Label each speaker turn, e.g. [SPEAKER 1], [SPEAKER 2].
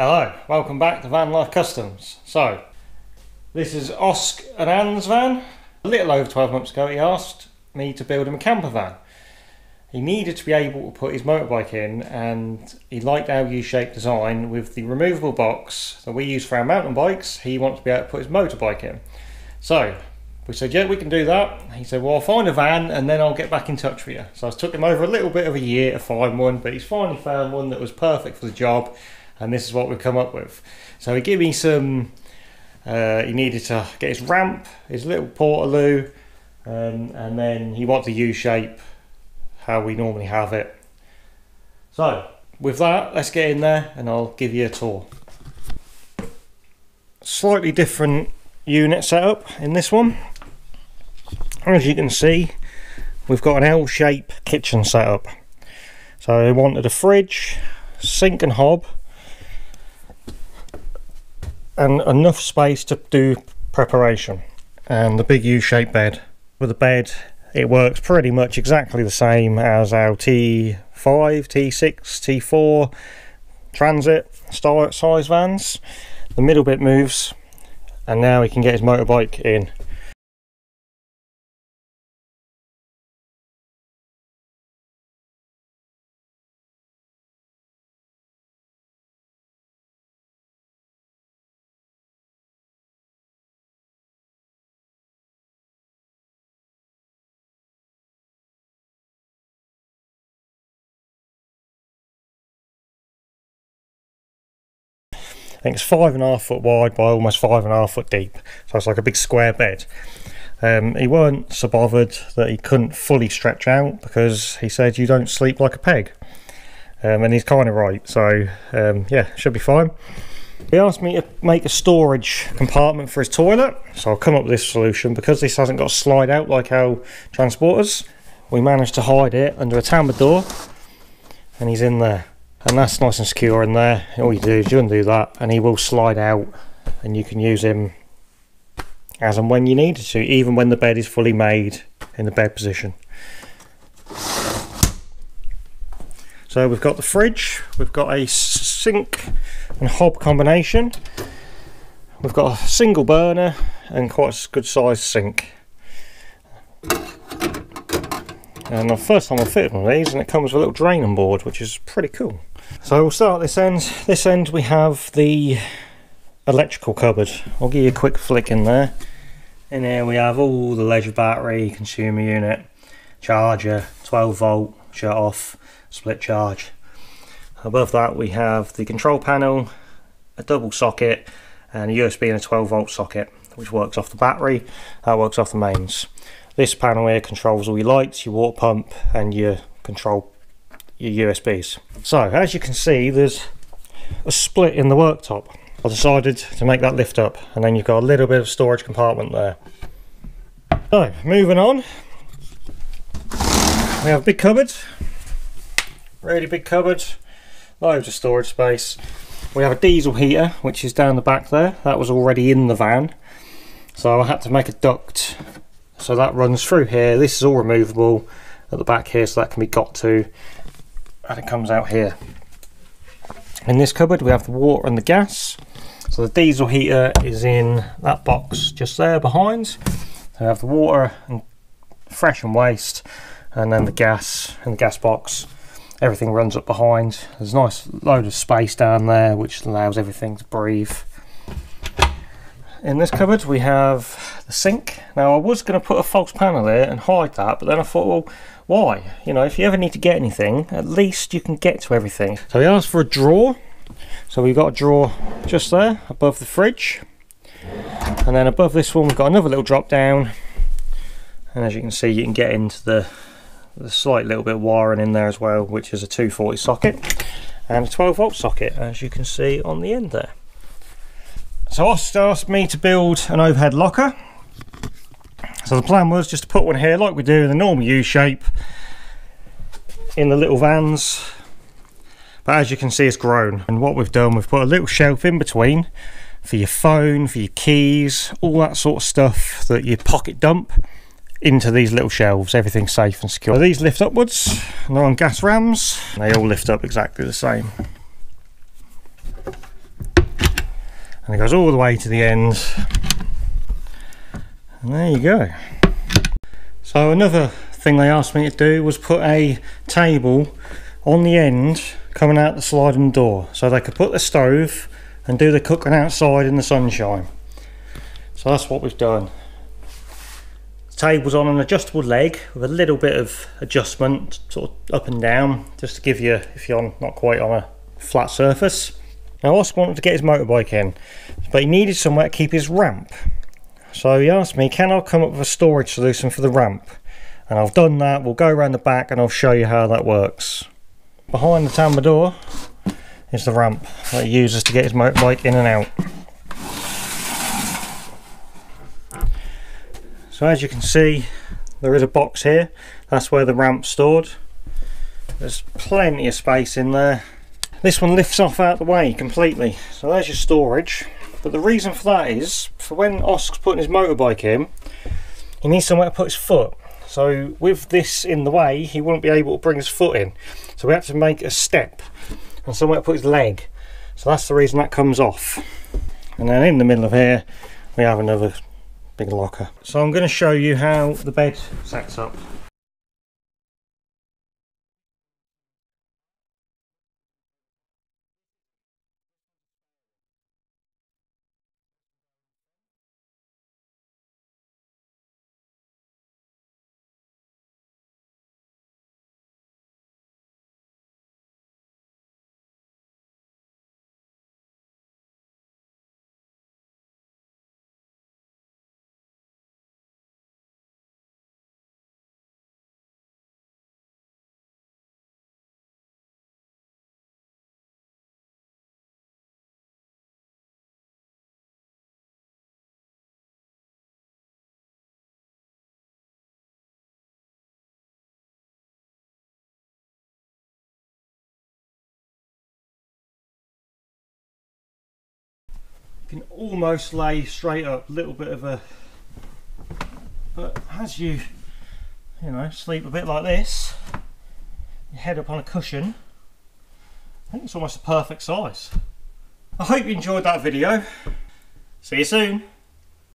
[SPEAKER 1] Hello, welcome back to Van Life Customs. So, this is Osk and Anne's van. A little over 12 months ago, he asked me to build him a camper van. He needed to be able to put his motorbike in, and he liked our U-shaped design with the removable box that we use for our mountain bikes. He wants to be able to put his motorbike in. So, we said, yeah, we can do that. He said, well, I'll find a van and then I'll get back in touch with you. So it took him over a little bit of a year to find one, but he's finally found one that was perfect for the job and this is what we've come up with. So he gave me some. Uh, he needed to get his ramp, his little portaloo, um, and then he wants the U shape, how we normally have it. So with that, let's get in there and I'll give you a tour. Slightly different unit setup in this one. As you can see, we've got an L-shape kitchen setup. So I wanted a fridge, sink and hob, and enough space to do preparation. And the big U-shaped bed. With the bed it works pretty much exactly the same as our T5 T6 T4 transit style size vans. The middle bit moves and now he can get his motorbike in I think it's five and a half foot wide by almost five and a half foot deep. So it's like a big square bed. Um, he weren't so bothered that he couldn't fully stretch out because he said you don't sleep like a peg. Um, and he's kind of right. So um, yeah, should be fine. He asked me to make a storage compartment for his toilet. So I'll come up with this solution because this hasn't got a slide out like our transporters. We managed to hide it under a tambour door and he's in there and that's nice and secure in there. All you do is you undo that and he will slide out and you can use him as and when you need to even when the bed is fully made in the bed position. So we've got the fridge we've got a sink and hob combination we've got a single burner and quite a good sized sink and the first time I fitted one of these and it comes with a little draining board which is pretty cool so we'll start this end. This end we have the electrical cupboard. I'll give you a quick flick in there. In here we have all the leisure battery, consumer unit, charger, 12 volt, shut off, split charge. Above that we have the control panel, a double socket and a USB and a 12 volt socket which works off the battery, that works off the mains. This panel here controls all your lights, your water pump and your control your USBs. So as you can see there's a split in the worktop. I decided to make that lift up and then you've got a little bit of storage compartment there. So moving on, we have a big cupboard, really big cupboard, loads of storage space. We have a diesel heater which is down the back there, that was already in the van. So I had to make a duct so that runs through here. This is all removable at the back here so that can be got to and it comes out here. In this cupboard we have the water and the gas. So the diesel heater is in that box just there behind. We have the water and fresh and waste and then the gas and the gas box. Everything runs up behind. There's a nice load of space down there which allows everything to breathe. In this cupboard we have the sink. Now I was going to put a false panel there and hide that but then I thought well why? You know, if you ever need to get anything, at least you can get to everything. So we asked for a drawer. So we've got a drawer just there above the fridge. And then above this one, we've got another little drop down. And as you can see, you can get into the, the slight little bit of wiring in there as well, which is a 240 socket and a 12 volt socket, as you can see on the end there. So Ost asked me to build an overhead locker so the plan was just to put one here like we do in the normal U shape in the little vans. But as you can see it's grown and what we've done we've put a little shelf in between for your phone, for your keys, all that sort of stuff that you pocket dump into these little shelves, everything's safe and secure. So these lift upwards, they're on gas rams, they all lift up exactly the same. And it goes all the way to the end. And there you go. So another thing they asked me to do was put a table on the end coming out the sliding door so they could put the stove and do the cooking outside in the sunshine. So that's what we've done. The table's on an adjustable leg with a little bit of adjustment sort of up and down just to give you if you're not quite on a flat surface now Oscar wanted to get his motorbike in but he needed somewhere to keep his ramp so he asked me, can I come up with a storage solution for the ramp? And I've done that. We'll go around the back and I'll show you how that works. Behind the tambour door is the ramp that he uses to get his motorbike in and out. So as you can see, there is a box here. That's where the ramp's stored. There's plenty of space in there. This one lifts off out the way completely. So there's your storage. But the reason for that is, for when Osk's putting his motorbike in, he needs somewhere to put his foot. So with this in the way, he wouldn't be able to bring his foot in. So we have to make a step and somewhere to put his leg. So that's the reason that comes off. And then in the middle of here, we have another big locker. So I'm going to show you how the bed sets up. Can almost lay straight up, a little bit of a, but as you, you know, sleep a bit like this, your head up on a cushion, I think it's almost a perfect size. I hope you enjoyed that video. See you soon.